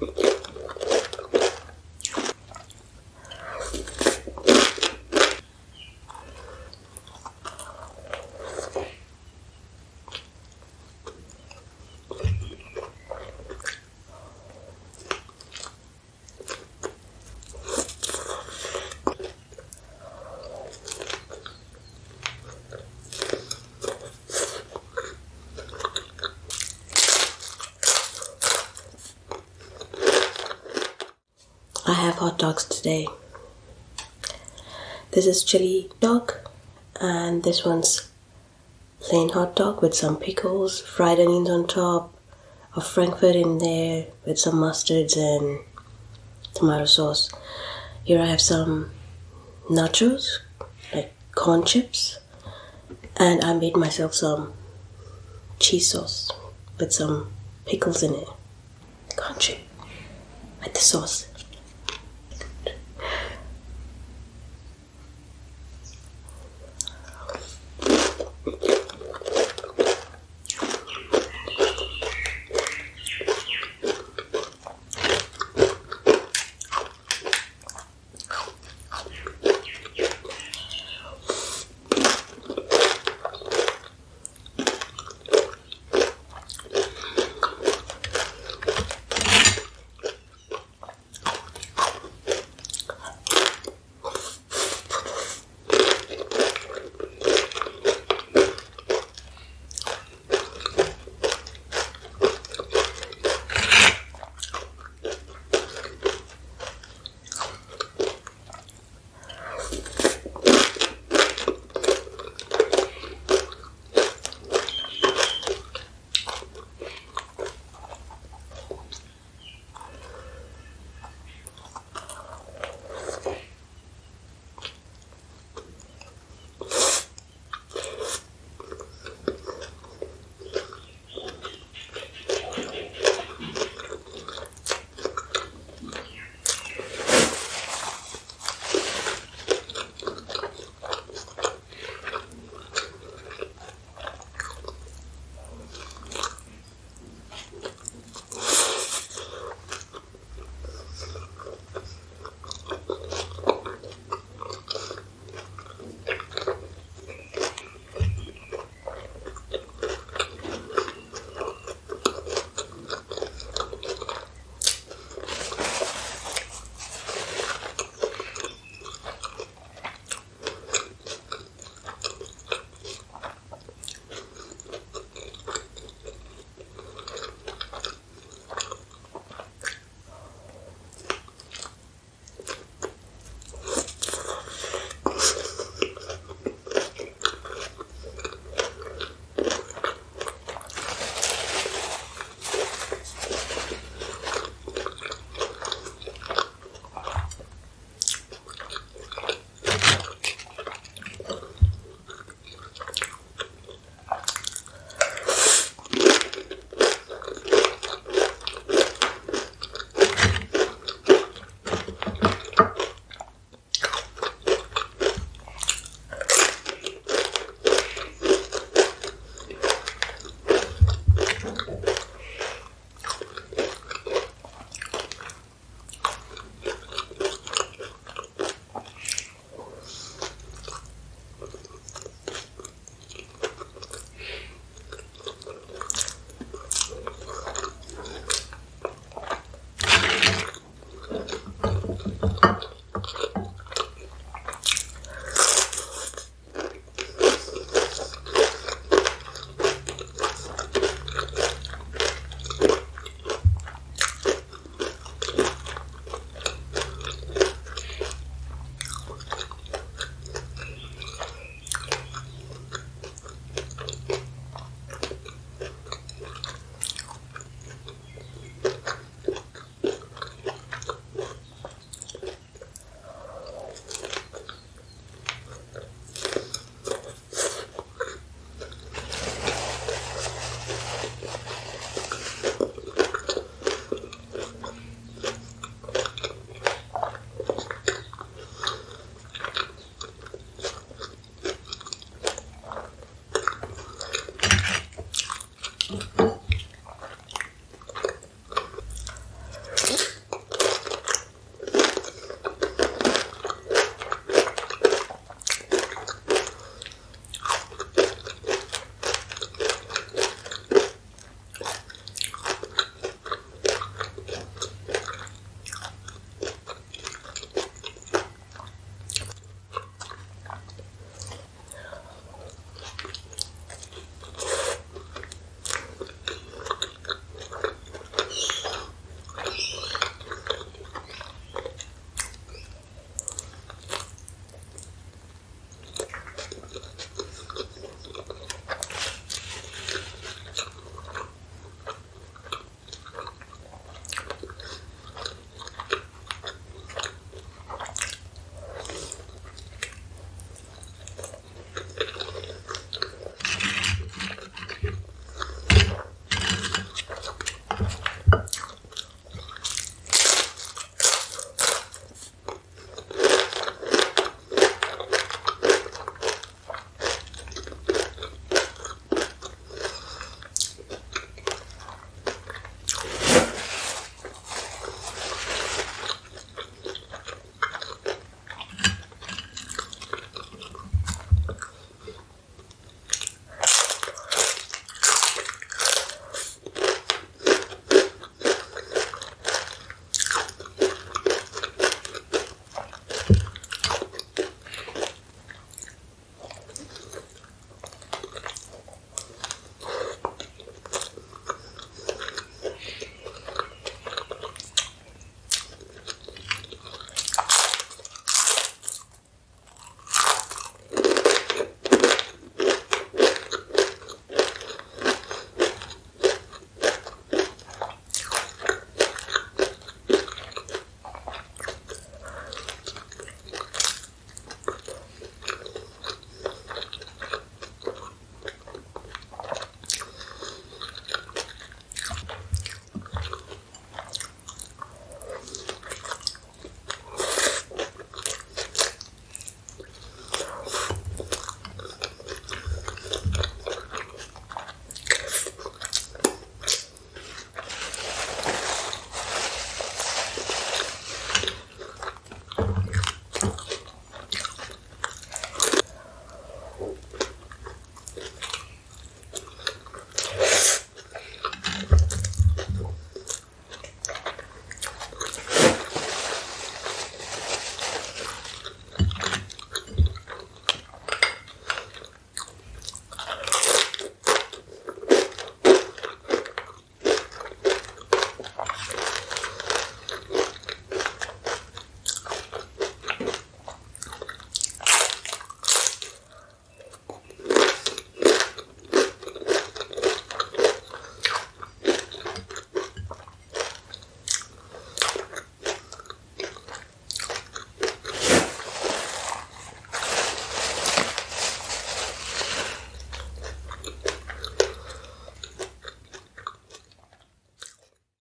you I have hot dogs today. This is chili dog, and this one's plain hot dog with some pickles, fried onions on top, a frankfurt in there with some mustards and tomato sauce. Here I have some nachos, like corn chips, and I made myself some cheese sauce with some pickles in it. Country with the sauce.